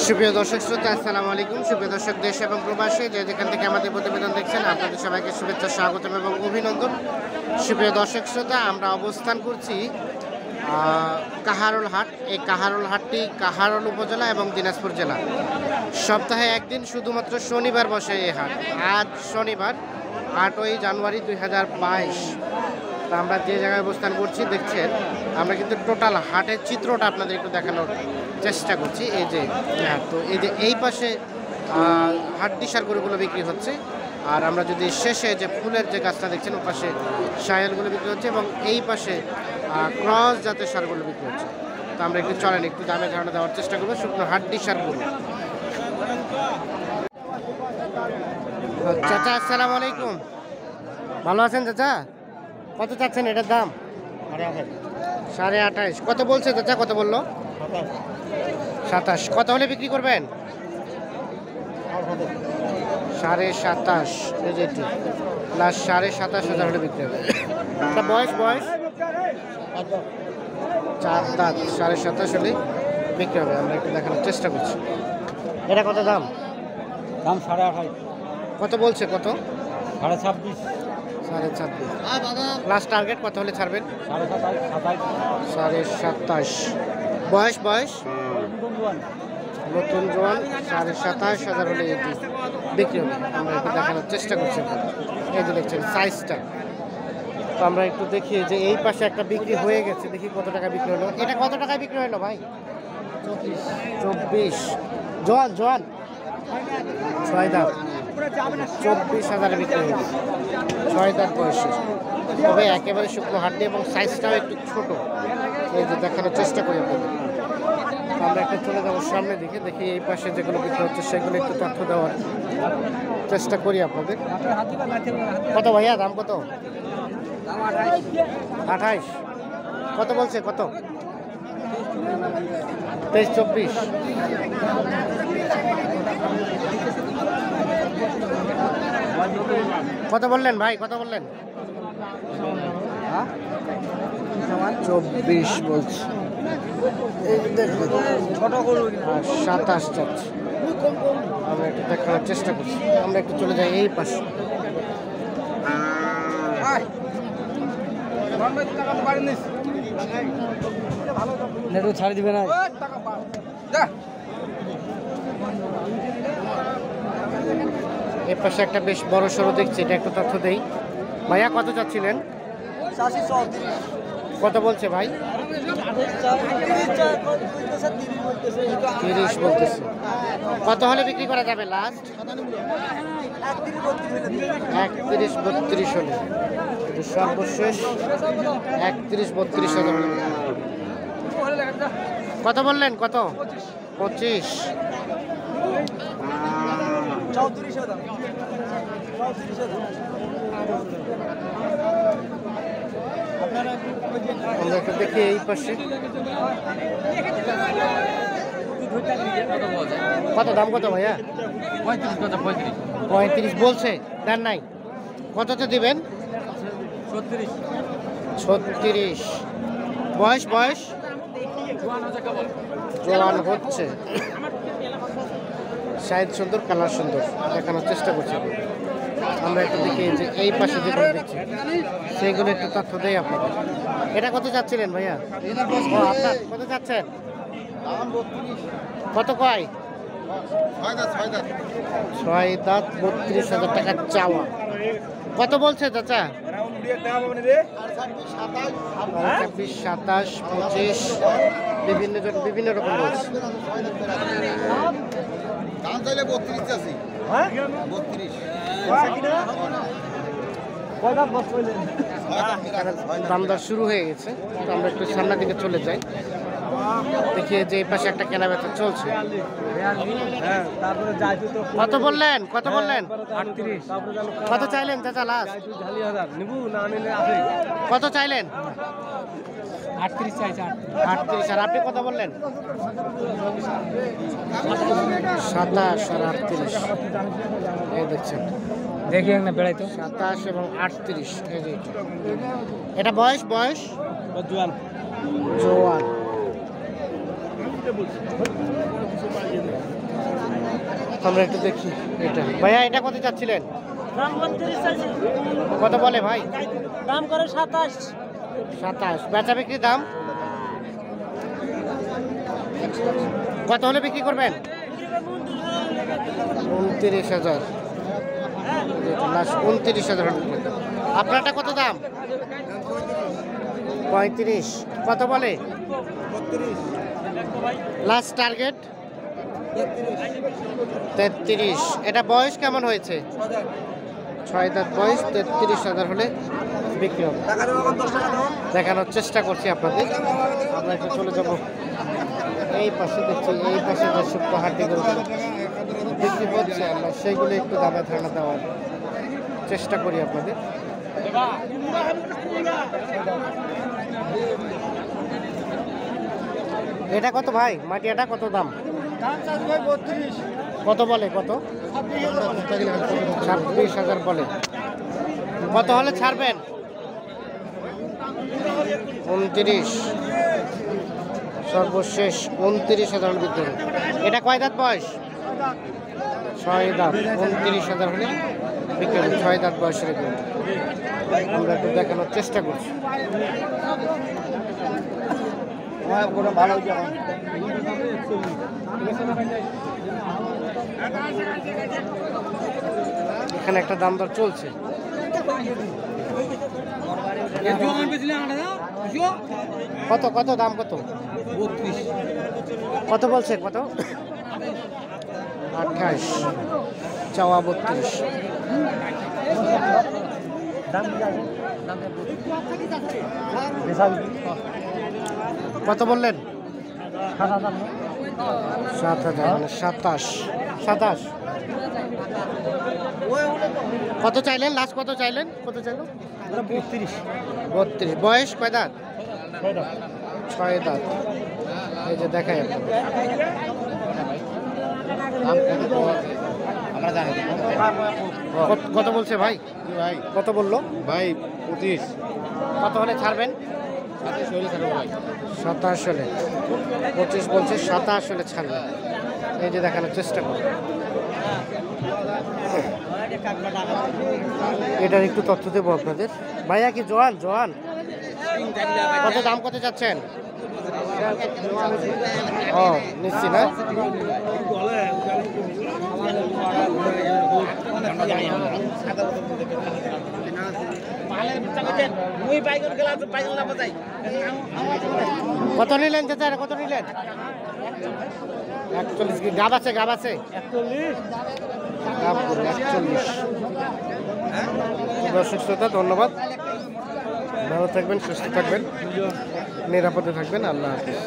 সুপ্রিয় দর্শক শ্রোতা, আসসালামু আলাইকুম। সুপ্রিয় দর্শক, দেশ এবং প্রবাসী, যে যেখান থেকে আমাদের প্রতিবেদন দেখছেন, আপনাদের সবাইকে শুভেচ্ছা, স্বাগতম এবং অভিনন্দন। সুপ্রিয় দর্শক শ্রোতা, আমরা অবস্থান করছি কাহারোল হাট। এই কাহারোল হাটটি কাহারোল উপজেলা এবং দিনাজপুর জেলা। সপ্তাহে একদিন শুধুমাত্র শনিবার বসে এই হাট। আজ শনিবার, আটই জানুয়ারি দুই হাজার বাইশ। তা আমরা যে জায়গায় অবস্থান করছি, দেখছেন, আমরা কিন্তু টোটাল হাটের চিত্রটা আপনাদের একটু দেখানোর চেষ্টা করছি। এই যে হ্যাঁ তো এই যে এই পাশে হাড্ডি সার গরুগুলো বিক্রি হচ্ছে। আর আমরা যদি শেষে যে ফুলের যে গাছটা দেখছেন, ও পাশে সায়ালগুলো বিক্রি হচ্ছে এবং এই পাশে ক্রস জাতের সারগুলো বিক্রি হচ্ছে। তো আমরা একটু চলেন, একটু দামে ধারণা দেওয়ার চেষ্টা করব, শুকনো হাড্ডি সার গরু। চাচা, আসসালামু আলাইকুম। ভালো আছেন, চাচা? কত চাচ্ছেন এটার দাম? সাড়ে আঠাশ। কত বলছে চাচা? কত বলল? সাতাশ। কত হলে বিক্রি করবেন? সাড়ে সাতাশ। প্লাস সাড়ে সাতাশ হাজার হলে বিক্রি হবে। এটা বয়স বয়স? চার দাঁত। সাড়ে সাতাশ হলে বিক্রি হবে। আমরা একটু দেখানোর চেষ্টা করছি। এটা কত দাম? দাম সাড়ে আঠাশ। কত বলছে কত? সাড়ে ছাব্বিশ। সাড়ে ছাব্বিশ লাস্ট টার্গেট কত হলে ছাড়বেন? সাড়ে সাতাশ বয়স বয়স? নতুন জোয়ান সাড়ে সাতাশ হাজার হলে এটি বিক্রি হবে। আমরা একটু দেখানোর চেষ্টা করছি এই যে দেখছেন সাইজটা তো আমরা একটু দেখি যে এই পাশে একটা বিক্রি হয়ে গেছে। দেখি কত টাকা বিক্রি হলো। এটা কত টাকায় বিক্রি হলো ভাই? চব্বিশ। চব্বিশ। জোয়ান জোয়ান। ছয় দাম চব্বিশ হাজারে বিক্রি হয়ে গেছে। ছয় দাঁত বয়সে। তবে একেবারে শুকনো হাড্ডি এবং সাইজটাও একটু ছোট। এই যে দেখানোর চেষ্টা করি আপনাদের। আমরা একটা চলে যাব সামনে দিকে। দেখি এই পাশে যেগুলো বিক্রি হচ্ছে, সেগুলো একটু তথ্য দেওয়ার চেষ্টা করি আপনাদের। কত ভাইয়া? দাম কত? আঠাইশ। কত বলছে? কত? তেইশ, চব্বিশ। কত বললেন ভাই কত বললেন? চব্বিশ বলছি। সাতাশ যাচ্ছে। আমরা একটু দেখানোর চেষ্টা করছি। আমরা একটু চলে যাই এই পাশে। নেটু ছাড়ি দিবে না। এই পাশে একটা বেশ বড় সড়ো দেখছি এটা একটু তথ্য দেই। ভাইয়া কত চাচ্ছিলেন? কত বলছে ভাই? তিরিশ বলতেছে। কত হলে বিক্রি করা যাবে লাস্ট একত্রিশ বত্রিশ হলে। সর্বশেষ একত্রিশ বত্রিশ হাজার হলে। কত বললেন? কত? পঁচিশ। আমরা একটু দেখি এই পাশে। কত দাম কত ভাইয়া? পঁয়ত্রিশ কথা পঁয়ত্রিশ পঁয়ত্রিশ বলছে, দেন নাই। কততে দিবেন? ছত্রিশ ছত্রিশ। বয়স বয়স? জোয়ান হচ্ছে। সাইজ সুন্দর, কালার সুন্দর। দেখানোর চেষ্টা করছি। আমরা একটু দেখি যে এই পাশে যেগুলো দেখছি। সেইগুলো একটু তথ্য দেয় আপনাকে এটা কত চাচ্ছিলেন ভাইয়া? আপনার কত চাচ্ছেন কত কয়? ছয় দাঁত বত্রিশ হাজার টাকা চাওয়া। কত বলছে চাচা? ছাব্বিশ, সাতাশ, পঁচিশ, বিভিন্ন বিভিন্ন রকম বলছে। চাইলে বত্রিশ আছি। বত্রিশ। দাম শুরু হয়ে গেছে তো আমরা একটু সামনের দিকে চলে যাই। দেখি যে এই পাশে একটা কেনা বেচা চলছে। হ্যাঁ তারপরে যাইতু তো কত বললেন? কত বললেন? তারপরে গেল কত চাইলেন চাচা লাস্ট কত চাইলেন? আটত্রিশ চাইছে আটত্রিশ আর আপনি কত বললেন? সাতাশ আর আটত্রিশ। এই দেখছেন। দেখি না বেড়াইতো সাতাশ এবং আটত্রিশ এই যে এটা। বয়স বয়স? জোয়ান। জোয়ান। আমরা একটু দেখি এটা। ভাইয়া এটা কত চাচ্ছিলেন? কত বলে ভাই? দাম করে সাতাশ। সাতাশ। বেচা বিক্রি দাম? কত হলে বিক্রি করবেন? উনত্রিশ হাজার। উনত্রিশ হাজার আপনারটা কত দাম? পঁয়ত্রিশ। কত বলে? লাস্ট টার্গেট তেত্রিশ। এটা বয়স কেমন হয়েছে? ছয় দাঁত বয়স তেত্রিশ হাজার হলে বিক্রি হবে। দেখানোর চেষ্টা করছি আপনাদের। আমরা একটু চলে যাব। এই পাশে দেখছি এই পাশে যে শুক্র হাট্টিগুলো বিক্রি হচ্ছে আমরা সেইগুলো একটু দামে ধারণা দেওয়ার চেষ্টা করি আপনাদের। এটা কত ভাই? মাটিয়াটা কত দাম? কত বলে কত? ছাব্বিশ হাজার বলে। কত হলে ছাড়বেন? উনত্রিশ। সর্বশেষ উনত্রিশ হাজার হবে। এটা কয় দাঁত বয়স? ছয় দাঁত। উনত্রিশ হাজার হলে বিক্রি ছয় দাঁত বয়সের। আমরা একটু দেখানোর চেষ্টা করছি। এখানে একটা দাম দর চলছে। কত কত দাম কত? কত বলছে, কত? আঠাশ। চাওয়া বত্রিশ। কত বললেন? সাত হাজার, সাতাশ। সাতাশ। কত চাইলেন? লাস্ট কত চাইলেন? কত চাইলেন বত্রিশ। বত্রিশ। বয়স কয় দাঁত? ছয় দাঁত। এই যে দেখাই আপনাদের। আমরা জানি। কত- বলছে ভাই? ভাই। কত বলল? ভাই পঁচিশ। কত হলে ছাড়বেন? সাতাশ হলে ভাই। সাতাশ হলে। পঁচিশ বলছে সাতাশ হলে ছাড়বে এই যে দেখানোর চেষ্টা করো এটার একটু তথ্য দেবো আপনাদের। ভাইয়া কি জোয়ান? জোয়ান? কত দাম কত চাচ্ছেন? ও না কত নিলেন চাচা, কত নিলেন? একচল্লিশ কি? গাব আছে গাব আছে? একচল্লিশ। দর্শক শ্রোতা ধন্যবাদ। ভালো থাকবেন সুস্থ থাকবেন। নিরাপদে থাকবেন। আল্লাহ হাফিজ।